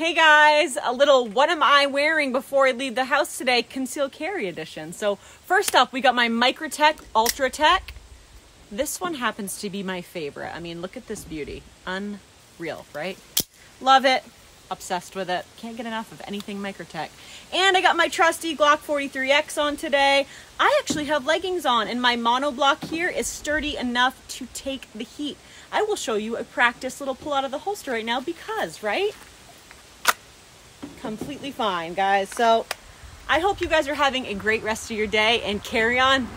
Hey guys, a little what am I wearing before I leave the house today conceal carry edition. So first up, we got my Microtech Ultra Tech. This one happens to be my favorite. I mean, look at this beauty. Unreal, right? Love it. Obsessed with it. Can't get enough of anything Microtech. And I got my trusty Glock 43X on today. I actually have leggings on and my monoblock here is sturdy enough to take the heat. I will show you a practice little pull out of the holster right now because, right? Completely fine, guys. So I hope you guys are having a great rest of your day and carry on.